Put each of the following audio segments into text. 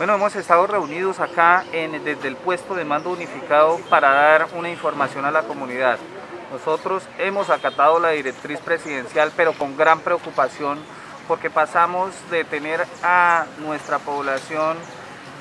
Bueno, hemos estado reunidos acá desde el puesto de mando unificado para dar una información a la comunidad. Nosotros hemos acatado la directriz presidencial, pero con gran preocupación, porque pasamos de tener a nuestra población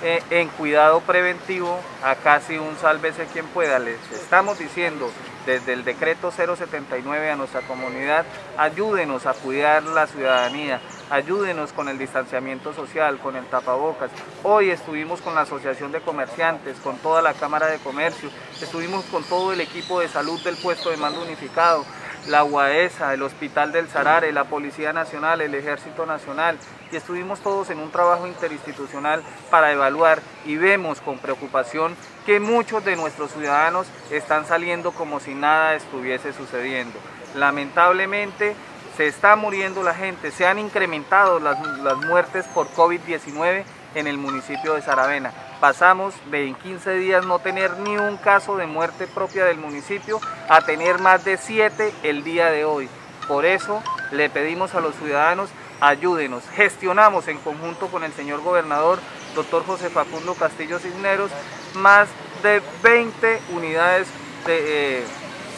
eh, en cuidado preventivo a casi un sálvese quien pueda. Les estamos diciendo desde el decreto 079 a nuestra comunidad, ayúdenos a cuidar la ciudadanía, ayúdenos con el distanciamiento social, con el tapabocas. Hoy estuvimos con la Asociación de Comerciantes, con toda la Cámara de Comercio, estuvimos con todo el equipo de salud del puesto de mando unificado, la UAESA, el Hospital del Sarare, la Policía Nacional, el Ejército Nacional, y estuvimos todos en un trabajo interinstitucional para evaluar y vemos con preocupación que muchos de nuestros ciudadanos están saliendo como si nada estuviese sucediendo. Lamentablemente se está muriendo la gente, se han incrementado las, muertes por COVID-19 en el municipio de Saravena. Pasamos de en 15 días no tener ni un caso de muerte propia del municipio a tener más de 7 el día de hoy. Por eso le pedimos a los ciudadanos ayúdenos. Gestionamos en conjunto con el señor gobernador, doctor José Facundo Castillo Cisneros, más de 20 unidades de eh,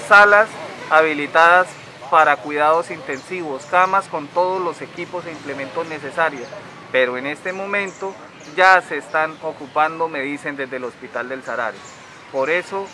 salas habilitadas para cuidados intensivos, camas con todos los equipos e implementos necesarios. Pero en este momento ya se están ocupando, me dicen, desde el Hospital del Sarare. Por eso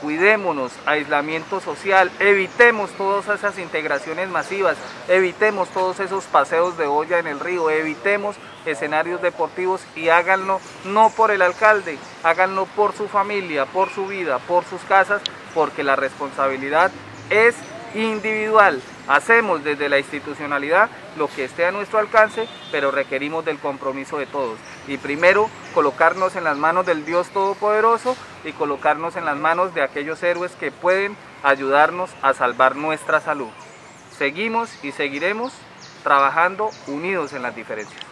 cuidémonos, aislamiento social, evitemos todas esas integraciones masivas, evitemos todos esos paseos de olla en el río, evitemos escenarios deportivos y háganlo no por el alcalde, háganlo por su familia, por su vida, por sus casas, porque la responsabilidad es individual. Hacemos desde la institucionalidad lo que esté a nuestro alcance, pero requerimos del compromiso de todos. Y primero, colocarnos en las manos del Dios Todopoderoso y colocarnos en las manos de aquellos héroes que pueden ayudarnos a salvar nuestra salud. Seguimos y seguiremos trabajando unidos en las diferencias.